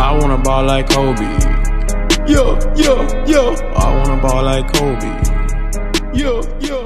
I wanna ball like Kobe. Yo, yo, yo. I wanna ball like Kobe. Yo, yo.